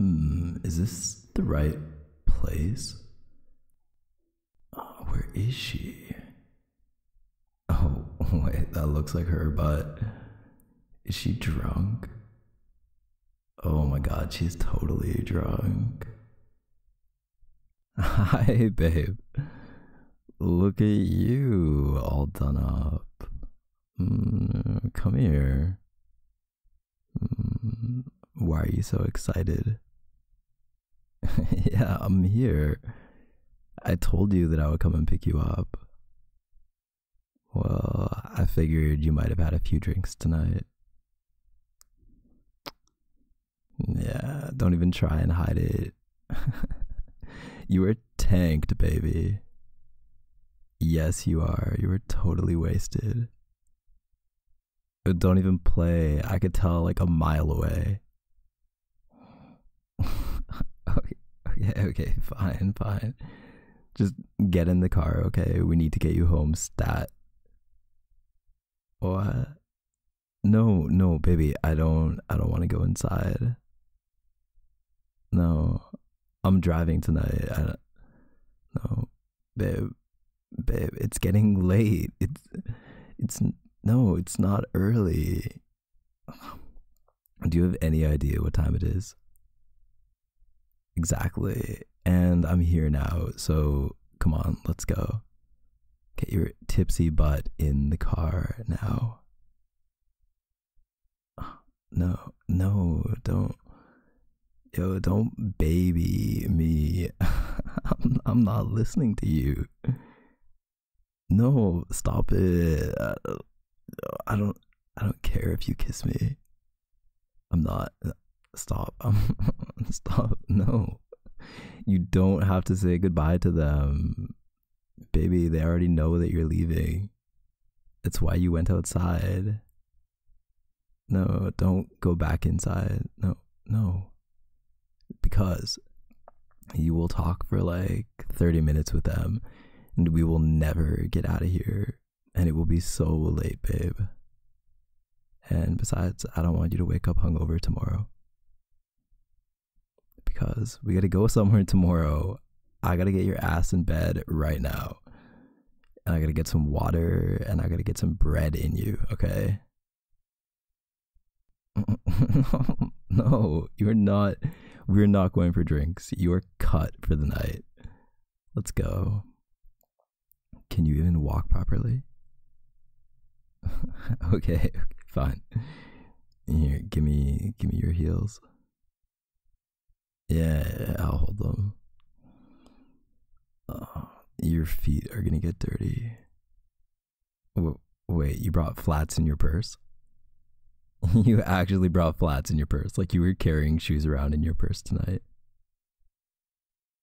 Hmm, is this the right place? Oh, where is she? Oh, wait, that looks like her, but is she drunk? Oh my god, she's totally drunk. Hi, babe. Look at you, all done up. Mm, come here. Mm, why are you so excited? yeah, I'm here. I told you that I would come and pick you up. Well, I figured you might have had a few drinks tonight. Yeah, don't even try and hide it. you were tanked, baby. Yes, you are. You were totally wasted. Don't even play. I could tell like a mile away. okay, okay, okay, fine, fine. Just get in the car, okay? We need to get you home stat. What? No, no, baby. I don't I don't want to go inside. No. I'm driving tonight. I, no. Babe. Babe, it's getting late. It's it's no, it's not early. Do you have any idea what time it is? Exactly. And I'm here now, so come on, let's go. Get your tipsy butt in the car now. No, no, don't. Yo, don't baby me. I'm, I'm not listening to you. No, stop it. I don't I don't care if you kiss me. I'm not stop. Stop. No. You don't have to say goodbye to them. Baby, they already know that you're leaving. It's why you went outside. No, don't go back inside. No, no. Because you will talk for like 30 minutes with them and we will never get out of here and it will be so late, babe. And besides, I don't want you to wake up hungover tomorrow. Because we gotta go somewhere tomorrow. I gotta get your ass in bed right now. And I gotta get some water and I gotta get some bread in you, okay? no, you're not. We're not going for drinks. You're cut for the night. Let's go. Can you even walk properly? okay, okay, fine. Here, give me, give me your heels. Yeah, I'll hold them. Oh, your feet are gonna get dirty. Wait, you brought flats in your purse? you actually brought flats in your purse, like you were carrying shoes around in your purse tonight.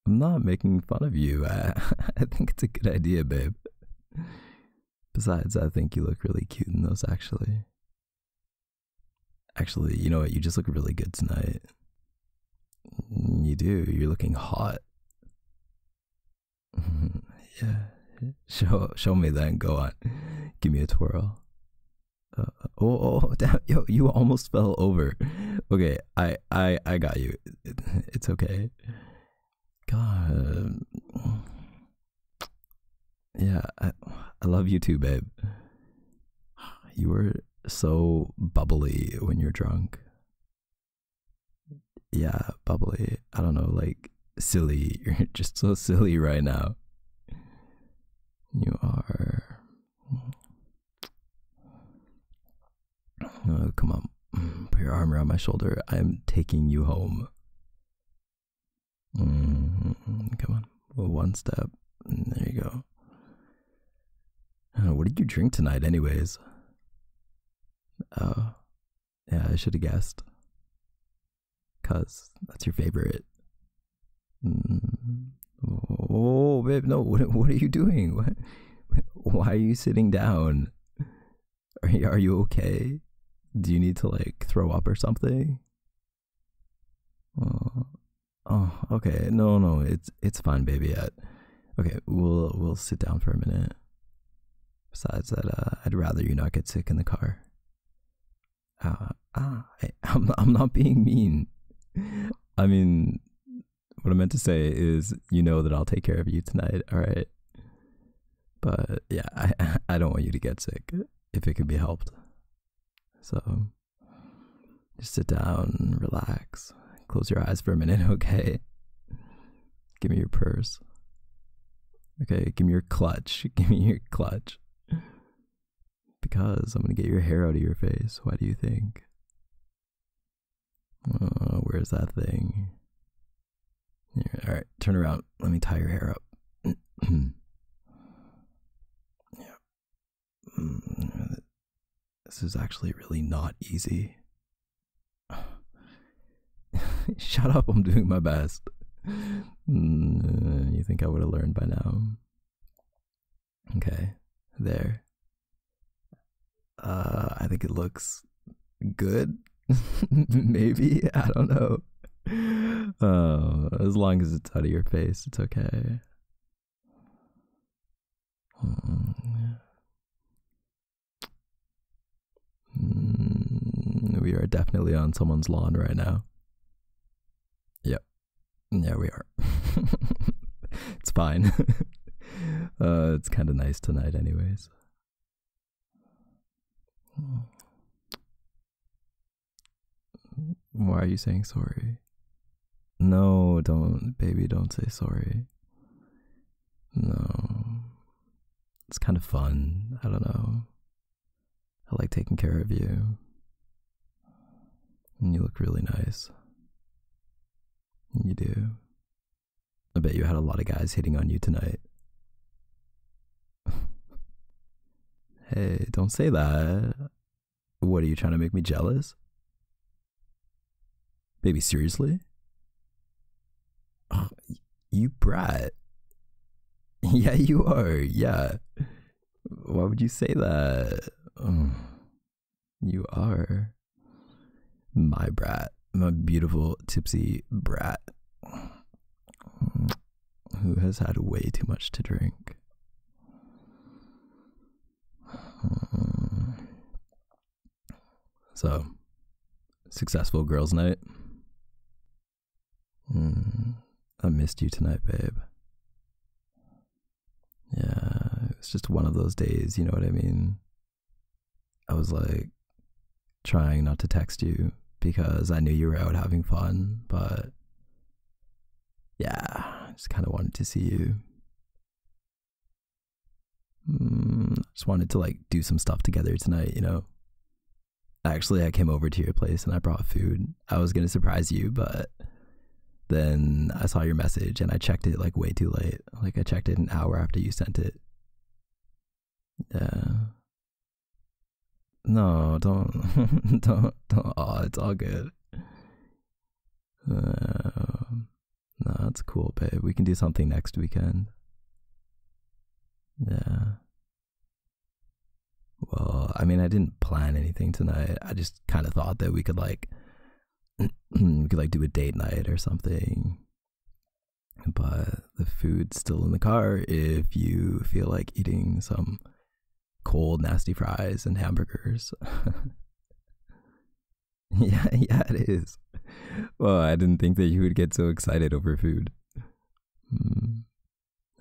I'm not making fun of you. I, I think it's a good idea, babe. Besides, I think you look really cute in those, actually. Actually, you know what? You just look really good tonight. Do. You're looking hot. yeah. Show show me then. Go on. Give me a twirl. Uh, oh, oh, damn, yo, you almost fell over. Okay, I, I, I got you. It's okay. God. Yeah, I, I love you too, babe. You were so bubbly when you're drunk. Yeah, bubbly. I don't know, like silly. You're just so silly right now. You are. Mm. Oh, come on. Mm, put your arm around my shoulder. I'm taking you home. Mm-hmm. Come on. One step. Mm, there you go. what did you drink tonight, anyways? Oh, yeah, I should have guessed. Cause that's your favorite. Mm. Oh, babe, no. What, what are you doing? What, why are you sitting down? Are you, are you okay? Do you need to like throw up or something? Oh, oh, okay. No, no, it's it's fine, baby. I, okay, we'll we'll sit down for a minute. Besides that, uh, I'd rather you not get sick in the car. Uh, ah, I, I'm I'm not being mean. I mean, what I meant to say is, you know that I'll take care of you tonight. All right. But yeah, I I don't want you to get sick if it can be helped. So just sit down, relax, close your eyes for a minute, okay? Give me your purse. Okay, give me your clutch. Give me your clutch. Because I'm gonna get your hair out of your face. Why do you think? Where's that thing? Here, all right, turn around. Let me tie your hair up. yeah. Mm, this is actually really not easy. Shut up, I'm doing my best. Mm, you think I would have learned by now? Okay, there. Uh, I think it looks good. Maybe I don't know. Uh, as long as it's out of your face, it's okay. Mm. Mm, we are definitely on someone's lawn right now. Yep. Yeah, we are. it's fine. uh, it's kind of nice tonight, anyways. Why are you saying sorry? No, don't, baby, don't say sorry. No. It's kind of fun. I don't know. I like taking care of you. And you look really nice. You do. I bet you had a lot of guys hitting on you tonight. hey, don't say that. What are you trying to make me jealous? Baby, seriously? Oh, you brat. Yeah, you are. Yeah. Why would you say that? Oh, you are my brat, my beautiful tipsy brat mm. who has had way too much to drink. Mm. So, successful girls' night. Mm, I missed you tonight, babe. Yeah, it was just one of those days, you know what I mean? I was like trying not to text you because I knew you were out having fun, but yeah, I just kind of wanted to see you. Mm, just wanted to like do some stuff together tonight, you know? Actually, I came over to your place and I brought food. I was going to surprise you, but then I saw your message and I checked it like way too late. Like I checked it an hour after you sent it. Yeah. No, don't, don't, don't. Oh, it's all good. Uh, no, it's cool, babe. We can do something next weekend. Yeah. Well, I mean, I didn't plan anything tonight. I just kind of thought that we could like we could like do a date night or something. But the food's still in the car if you feel like eating some cold, nasty fries and hamburgers. yeah, yeah, it is. Well, I didn't think that you would get so excited over food. Mm.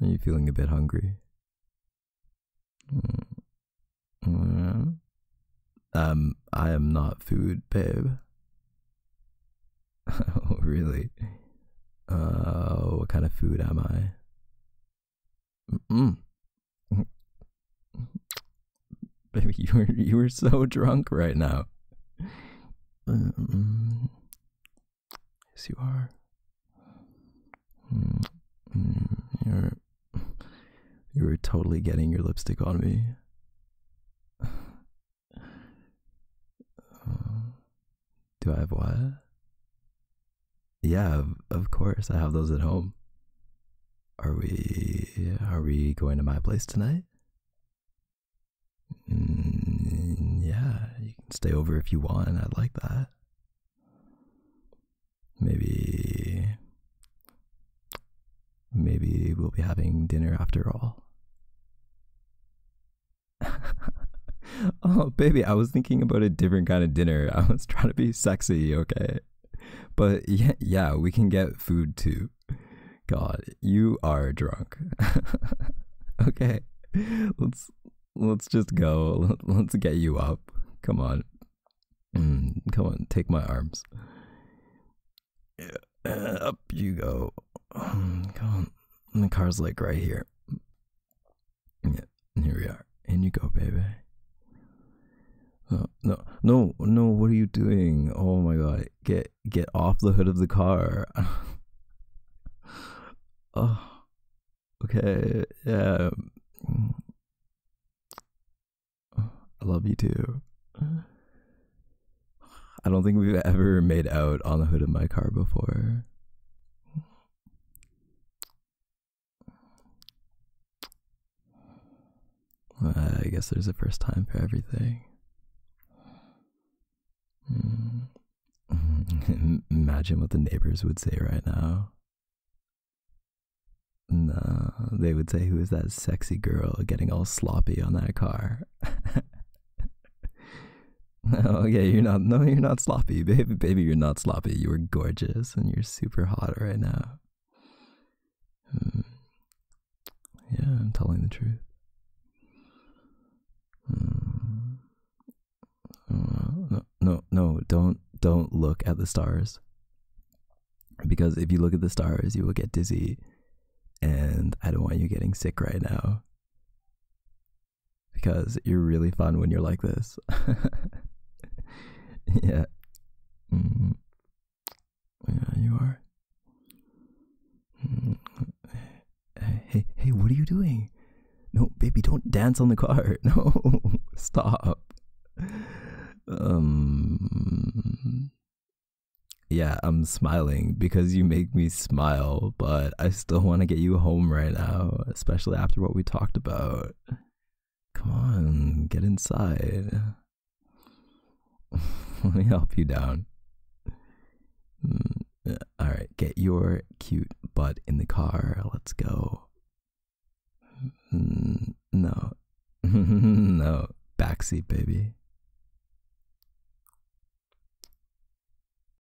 Are you feeling a bit hungry? Mm. Um, I am not food, babe. Really? Uh, what kind of food am I? Mm-mm. Baby, you were you were so drunk right now. Mm-mm. Yes, you are. You're you were totally getting your lipstick on me. Uh, do I have what? Yeah, of, course. I have those at home. Are we are we going to my place tonight? Mm, yeah, you can stay over if you want. I'd like that. Maybe maybe we'll be having dinner after all. oh, baby, I was thinking about a different kind of dinner. I was trying to be sexy, okay? But yeah, yeah, we can get food too. God, you are drunk. okay, let's let's just go. Let's get you up. Come on, mm, come on, take my arms. Yeah, uh, up you go. Um, come on, and the car's like right here. Yeah, here we are. In you go, baby. Oh, no, no, no! What are you doing? Oh my god! Get get off the hood of the car. oh, okay, yeah. I love you too. I don't think we've ever made out on the hood of my car before. I guess there's a first time for everything. Imagine what the neighbors would say right now. No, they would say, Who is that sexy girl getting all sloppy on that car? oh, yeah, you're not. No, you're not sloppy, baby. Baby, you're not sloppy. You are gorgeous and you're super hot right now. Mm. Yeah, I'm telling the truth. Mm. no, no, no, don't, look at the stars. Because if you look at the stars, you will get dizzy. And I don't want you getting sick right now. Because you're really fun when you're like this. yeah. Mm. Yeah, you are. Mm. Hey, hey, what are you doing? No, baby, don't dance on the car. No, stop. Um, yeah, I'm smiling because you make me smile, but I still want to get you home right now, especially after what we talked about. Come on, get inside. Let me help you down. Mm, all right, get your cute butt in the car. Let's go. Mm, no, no, backseat, baby.